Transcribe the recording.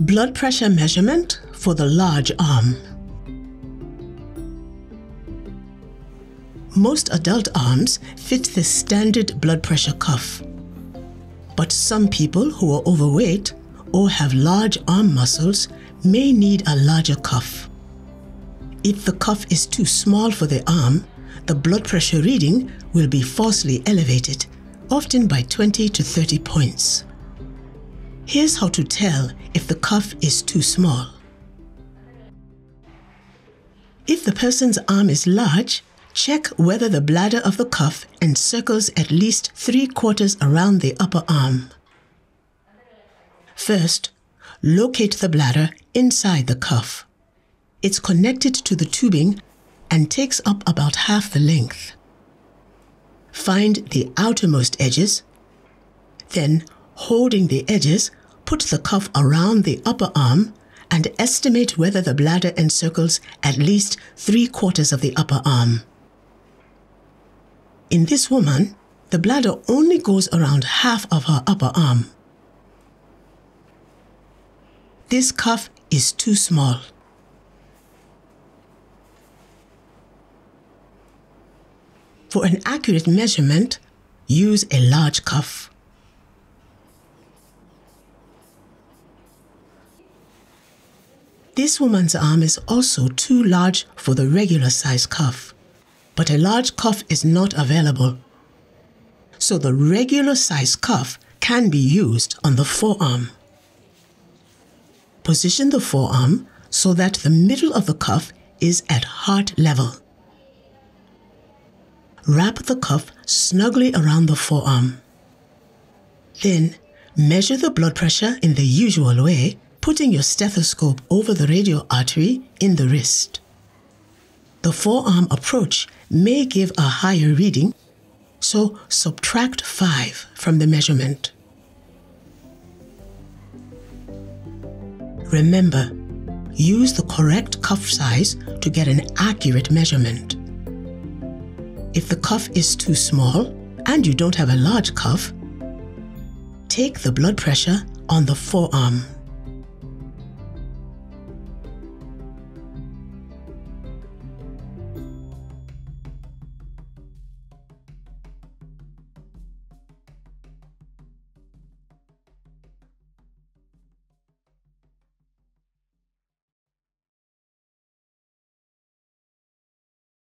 Blood pressure measurement for the large arm. Most adult arms fit the standard blood pressure cuff. But some people who are overweight or have large arm muscles may need a larger cuff. If the cuff is too small for the arm, the blood pressure reading will be falsely elevated, often by 20 to 30 points. Here's how to tell if the cuff is too small. If the person's arm is large, check whether the bladder of the cuff encircles at least three quarters around the upper arm. First, locate the bladder inside the cuff. It's connected to the tubing and takes up about half the length. Find the outermost edges, then holding the edges, put the cuff around the upper arm and estimate whether the bladder encircles at least three quarters of the upper arm. In this woman, the bladder only goes around half of her upper arm. This cuff is too small. For an accurate measurement, use a large cuff. This woman's arm is also too large for the regular size cuff, but a large cuff is not available. So the regular size cuff can be used on the forearm. Position the forearm so that the middle of the cuff is at heart level. Wrap the cuff snugly around the forearm. Then measure the blood pressure in the usual way putting your stethoscope over the radial artery in the wrist. The forearm approach may give a higher reading, so subtract 5 from the measurement. Remember, use the correct cuff size to get an accurate measurement. If the cuff is too small and you don't have a large cuff, take the blood pressure on the forearm.